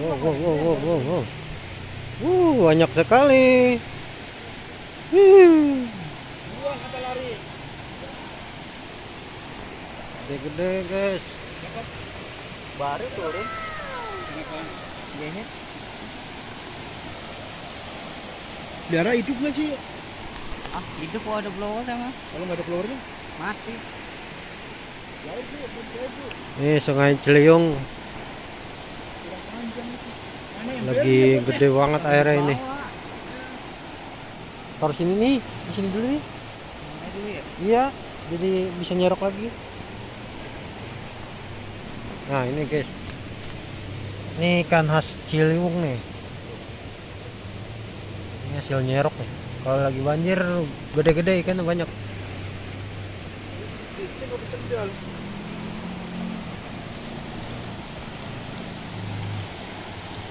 Wow, wow, wow, wow, wow, wow. Uh, banyak sekali. Hmm. Buang kata lari. Gede-gede, guys. Baru turun. Biara hidup nggak sih? Ah, hidup kok ada blower sama. Kalau nggak ada keluarnya? Mati. Ini sungai Ciliung Kurang panjang itu. Mana yang lagi gede banget airnya ini. Taruh sini nih, di sini dulu nih. Ya? Iya, jadi bisa nyerok lagi. Nah, ini guys. Ini ikan khas Ciliwung nih. Ini hasil nyerok nih. Kalau lagi banjir gede-gede ikannya banyak.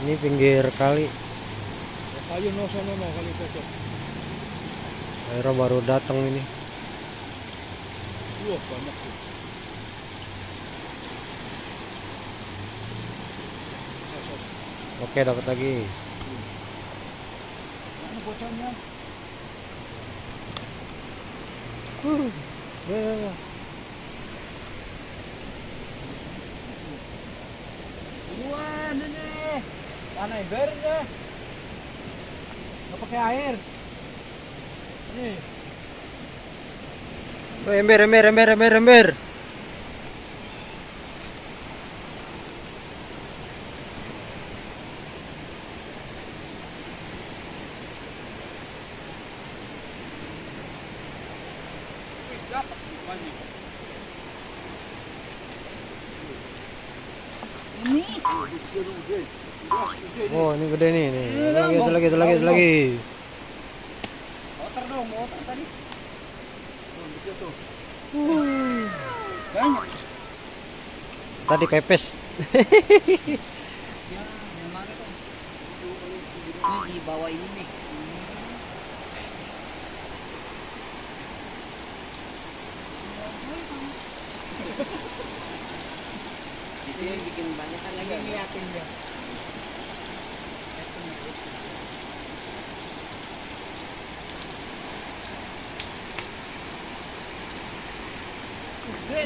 Ini pinggir kali. Kayu no sono no kali cocok. Airnya baru datang ini. Wah banyak tuh. Oke, dapat lagi. Mana bocahnya? Uh, ya, ya, ya. Wah. Mana ember ya? Nggak pakai air. Nih. Oh, ember, ember, ember, ember, ember. Wih, dapat banyak. Ini. Oh, ini gede nih, nih. Lagi, itu lagi, itu lagi, itu lagi. Motor dong, motor tadi. Tuh, gitu tuh. Uh, Banyak. tadi pepes. Ya, yang mana tuh? Ini di bawah ini nih. Yang bikin banyak kan lagi ngeliatin dia.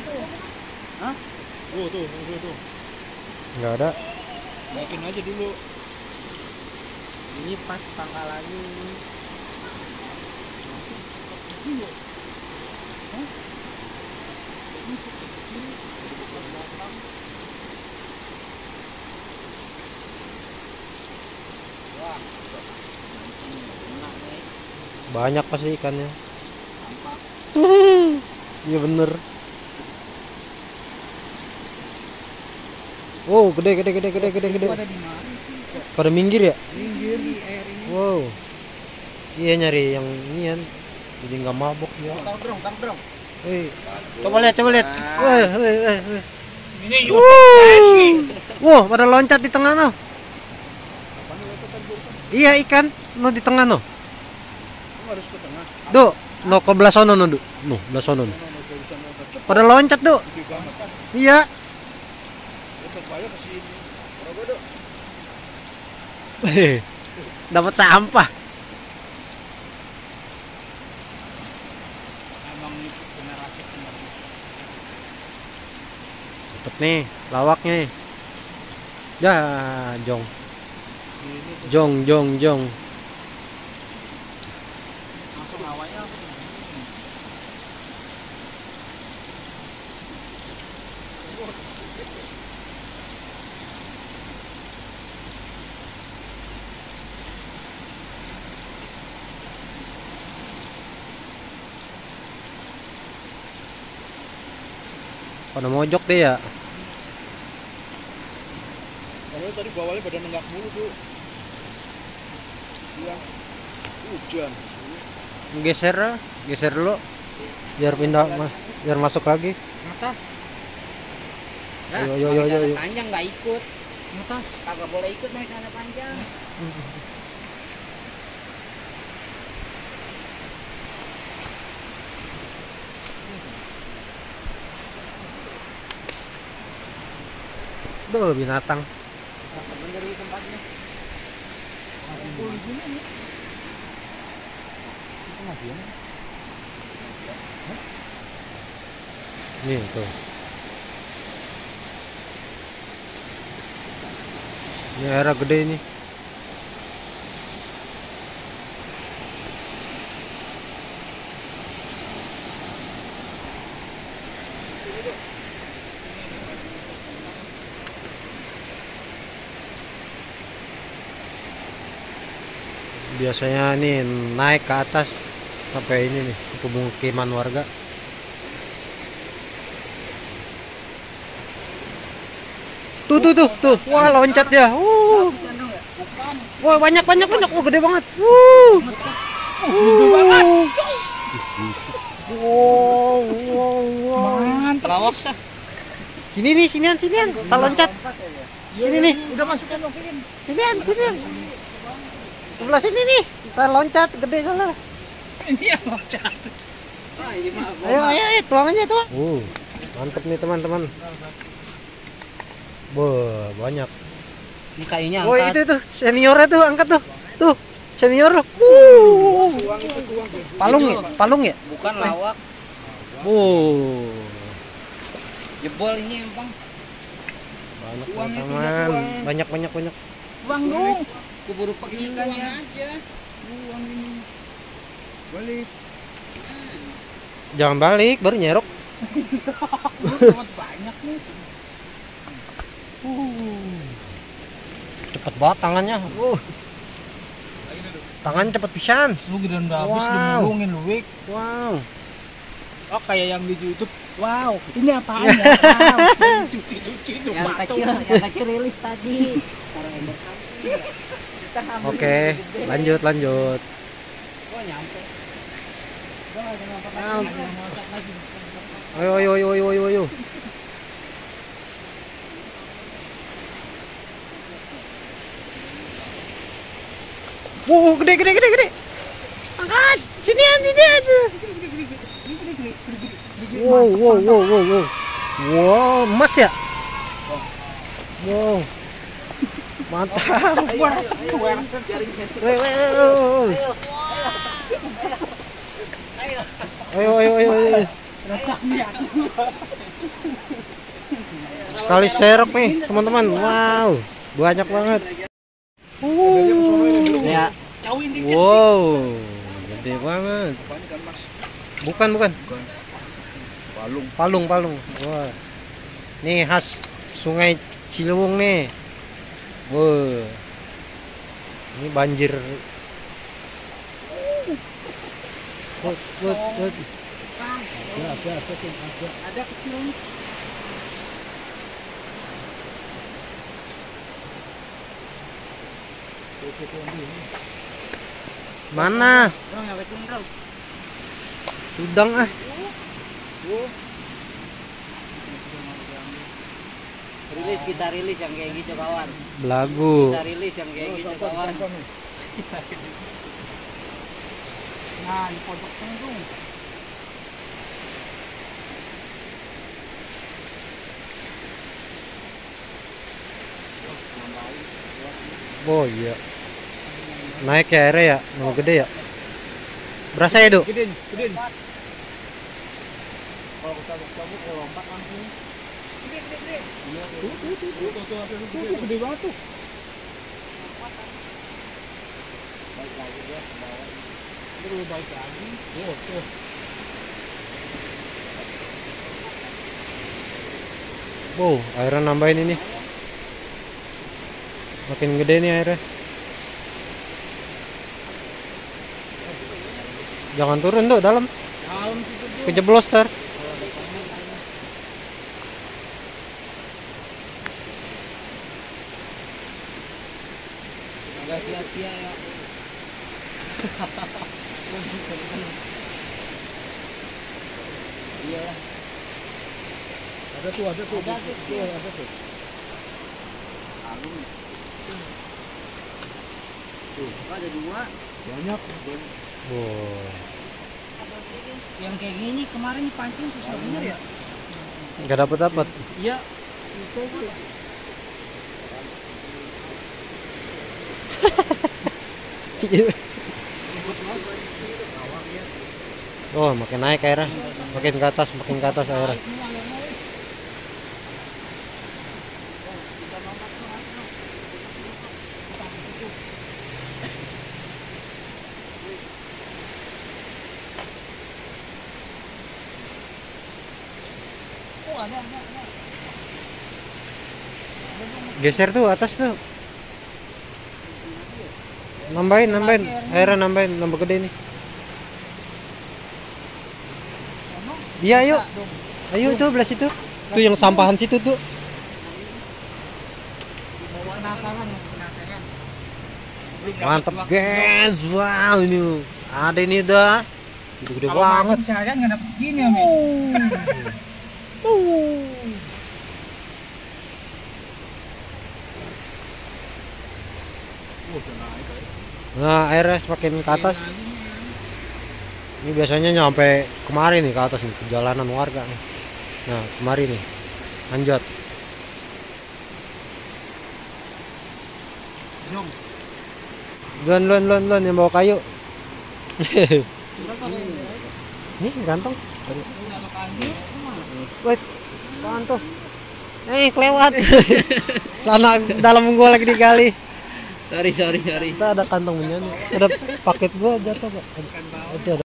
Tuh. Hah? Tuh, tuh, tuh, tuh. Nggak ada. Naikin aja dulu. Ini pas pangkalannya ini. Wah, Enak nih. Banyak pasti ikannya. Iya bener. Wow, gede, gede, gede, gede, gede, gede. Itu ada di mana sih? Pada minggir ya? Pinggir di air ini. Wow. Iya nyari yang inian. Jadi nggak mabuk dia. tang drong, tang drong. Wih, coba lihat, coba lihat. Wih, wih, wih. Ini Wuh. Wah, pada loncat di tengah no. Iya ikan, no di tengah no. harus ke tengah. Do, no ke belah sono no, do. No, belah sono. No. Pada loncat, do. Iya. Aja ke sini. Dapat sampah. Emang generasi. Cepet nih, lawaknya nih. Ya, jong. Jong, jong, jong. Pada mojok deh ya. Kalau tadi bawahnya pada nenggak mulu tuh. Iya. Hujan. Geser, geser dulu. Biar pindah, ma- biar masuk lagi. Atas. Ayo, ayo, ayo, ayo, ayo. panjang nggak ikut. Atas. Kagak boleh ikut celana panjang. Tuh binatang. Itu Nih tuh. Ini era gede ini. Biasanya nih naik ke atas sampai ini nih pemukiman warga. Tuh tuh tuh tuh. Wah, loncat dia. Uh. Wah, banyak banyak banyak. Wah, gede banget. Uh. Uh. Wow, wow, wow. Lawak Sini nih, sinian, sinian. Tak loncat. Sini nih. Udah masuk Novin? Sinian, sinian. Sebelah sini nih. Tak loncat gede soalnya. Ini yang loncat. Ah, ini mah Ayo, ayo, ayo, tuang aja tuang. Uh, mantep nih teman-teman. Wah, banyak. Ini kayunya Oh, angkat. itu tuh seniornya tuh angkat tuh. Tuh, senior. Uh. Palung ya? Palung ya? Bukan lawak. Uh. Jebol ini bang. Banyak itu, teman. Banyak banyak banyak. Bang dong. Kuburu pakai ikannya aja. Buang ini. Balik. Jangan balik, baru nyerok. Banyak nih. Cepet banget tangannya. Uh. Tangan cepet pisan. Lu gedean udah habis lu Wow. mulungin lu Wik. Wow. Oh kayak yang di YouTube. Wow, ini apaan ya? Wow. Cuci-cuci itu yang kecil yang kecil rilis tadi taruh ember Oke, gede. lanjut lanjut. Ah. Ayo ayo ayo ayo ayo ayo. Wow, gede gede gede gede. Angkat, sinian sinian. Wow wow wow wow wow. Wow, emas ya? Wow. Mantap. Woi, woi, woi. Ayo, ayo, ayo, ayo. Sekali serok nih, teman-teman. Wow, banyak banget. ya Jauhin dikit. Wow, gede banget. Kan? Bukan, bukan. Palung. Palung, palung. Wah. Nih khas Sungai Ciliwung nih. Wuh. Ini banjir. Wut, wut, wut. Ada. Ada kecil. Mana? Udang ah. Rilis kita rilis yang kayak gitu kawan Belagu. kita rilis yang kayak gitu kawan Nah, di pojok tenggung. Oh iya. Naik ya airnya ya, mau gede ya. Berasa ya, Duk? Gedein, gedein. Kalau kita cabut kalau lompat langsung. Gede, gede, gede. Tuh, tuh, tuh, tuh. Tuh, tuh, tuh, gede banget tuh. Baik lagi dia bawah. Ini lebih baik lagi. Tuh, tuh. Wow, airnya nambahin ini. Makin gede nih airnya. Jangan turun tuh dalam. Dalam situ. Kejeblos, Ter. Nggak sia-sia ya iya lah Ada tuh, ada tuh. Ada tuh. Tuh, ada tuh. tuh ada dua Banyak. Wow. yang kayak gini kemarin pancing susah bener ya Nggak dapat dapat. iya itu oh, makin naik airnya. Makin ke atas, makin ke atas airnya. Geser tuh atas tuh. Nambahin, nambahin. Airnya nambahin, nambah gede nih. Iya, ayo. Ayo tuh belah situ. Tuh yang sampahan situ tuh. Mantap, guys. Wow, ini ada ini udah. Gede-gede banget. seharian nggak dapat segini ya, Mis. Nah, airnya semakin ke atas. Ini biasanya nyampe kemari nih ke atas nih, ke jalanan warga nih. Nah, kemari nih. Anjot. Lon, lon, lon, lon yang bawa kayu. Nih, ganteng. Wait, apaan tuh? Eh, kelewat. Celana dalam gua lagi digali. Sorry, sorry, sorry. Kita ada kantong menyanyi. Ada paket gua jatuh, Pak. Ada.